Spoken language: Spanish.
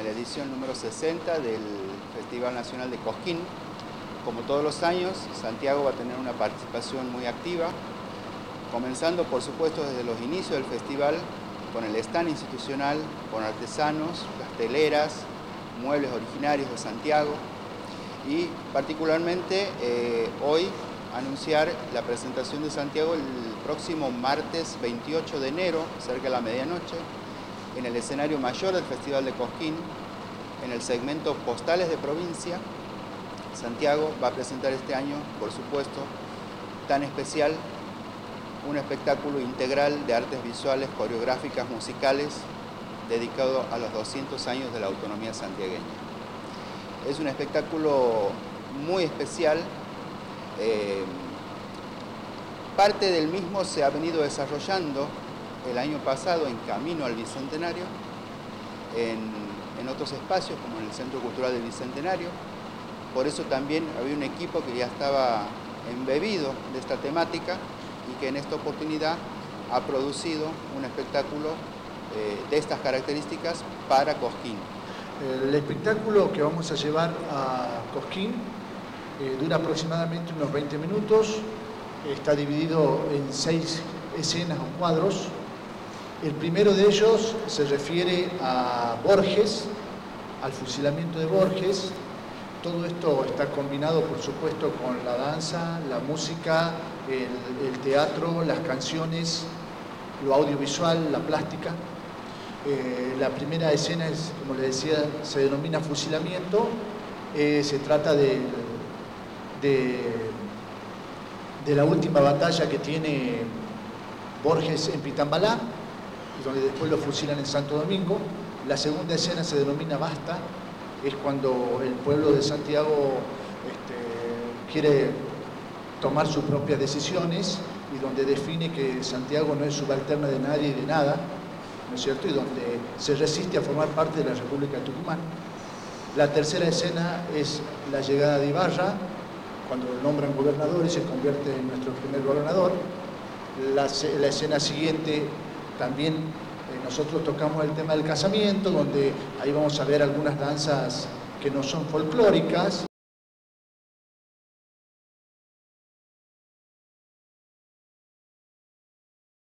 en la edición número 60 del Festival Nacional de Cosquín. Como todos los años, Santiago va a tener una participación muy activa, comenzando por supuesto desde los inicios del festival con el stand institucional, con artesanos, pasteleras, muebles originarios de Santiago y particularmente eh, hoy anunciar la presentación de Santiago el próximo martes 28 de enero, cerca de la medianoche, en el escenario mayor del Festival de Cosquín, en el segmento Postales de Provincia. Santiago va a presentar este año, por supuesto, tan especial, un espectáculo integral de artes visuales, coreográficas, musicales, dedicado a los 200 años de la autonomía santiagueña. Es un espectáculo muy especial. Eh, parte del mismo se ha venido desarrollando el año pasado en camino al Bicentenario, en, otros espacios como en el Centro Cultural del Bicentenario. Por eso también había un equipo que ya estaba embebido de esta temática y que en esta oportunidad ha producido un espectáculo eh, de estas características para Cosquín. El espectáculo que vamos a llevar a Cosquín eh, dura aproximadamente unos 20 minutos, está dividido en seis escenas o cuadros. El primero de ellos se refiere a Borges, al fusilamiento de Borges. Todo esto está combinado, por supuesto, con la danza, la música, el, teatro, las canciones, lo audiovisual, la plástica. Eh, la primera escena, es, como les decía, se denomina fusilamiento. Eh, se trata de, de, la última batalla que tiene Borges en Pitambalá, donde después lo fusilan en Santo Domingo. La segunda escena se denomina Basta, es cuando el pueblo de Santiago este, quiere tomar sus propias decisiones y donde define que Santiago no es subalterna de nadie y de nada, ¿no es cierto? Y donde se resiste a formar parte de la República de Tucumán. La tercera escena es la llegada de Ibarra, cuando lo nombran gobernador y se convierte en nuestro primer gobernador. La, escena siguiente también eh, nosotros tocamos el tema del casamiento, donde ahí vamos a ver algunas danzas que no son folclóricas,